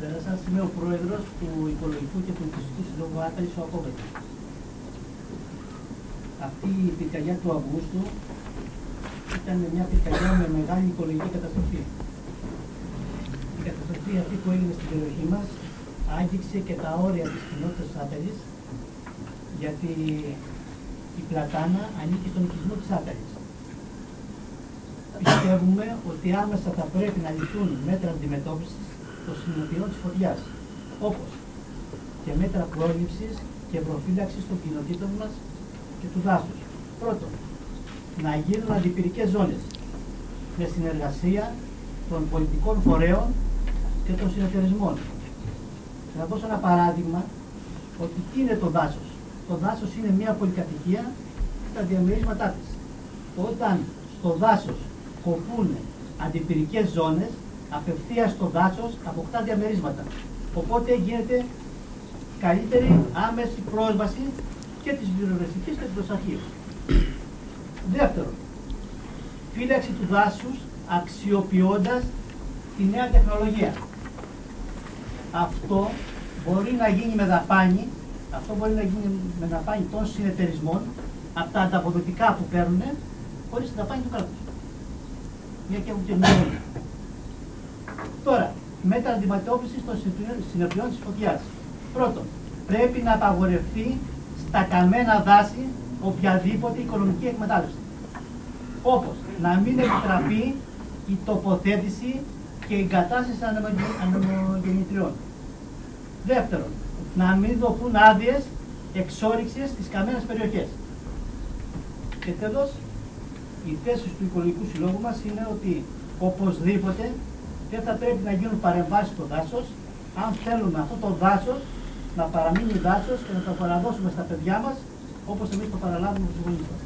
Καλησπέρα σας. Είμαι ο πρόεδρος του Οικολογικού και Πολιτιστικού Συλλόγου Άταλη, ο Ακόβετη. Αυτή η πυρκαγιά του Αυγούστου ήταν μια πυρκαγιά με μεγάλη οικολογική καταστροφή. Η καταστροφή αυτή που έγινε στην περιοχή μας άγγιξε και τα όρια της κοινότητας Άταλη, γιατί η Πλατάνα ανήκει στον οικισμό της Άταλη. Πιστεύουμε ότι άμεσα θα πρέπει να ληφθούν μέτρα αντιμετώπισης των συνοπιών της φωτιάς, όπως και μέτρα πρόληψης και προφύλαξης των κοινοτήτων μας και του δάσους. Πρώτον, να γίνουν αντιπυρικές ζώνες με συνεργασία των πολιτικών φορέων και των συνεταιρισμών. Θα δώσω ένα παράδειγμα ότι τι είναι το δάσος. Το δάσος είναι μια πολυκατοικία και τα διαμερίσματά της. Όταν στο δάσος κοπούν αντιπυρικές ζώνες, απευθείας στο δάσος αποκτά διαμερίσματα. Οπότε γίνεται καλύτερη άμεση πρόσβαση και της βιβλιογραφικής και της αρχείου. Δεύτερον, φύλαξη του δάσους αξιοποιώντας τη νέα τεχνολογία. Αυτό μπορεί να γίνει με δαπάνη, αυτό μπορεί να γίνει με δαπάνη των συνεταιρισμών από τα ανταποδοτικά που παίρνουν χωρίς τη δαπάνη του κράτους. Μια και έχουν και Τώρα, μέτρα αντιμετώπιση των συνεπειών της φωτιάς. Πρώτον, πρέπει να απαγορευτεί στα καμένα δάση οποιαδήποτε οικονομική εκμετάλλευση. Όπως να μην επιτραπεί η τοποθέτηση και η εγκατάσταση ανεμογεννητριών. Δεύτερον, να μην δοθούν άδειες εξόριξης στις καμένες περιοχές. Και τέλος, η θέση του Οικολογικού Συλλόγου μας είναι ότι οπωσδήποτε δεν θα πρέπει να γίνουν παρεμβάσεις στο δάσος, αν θέλουμε αυτό το δάσος να παραμείνει δάσος και να το παραδώσουμε στα παιδιά μας, όπως εμείς το παραλάβουμε στου γονεί μας.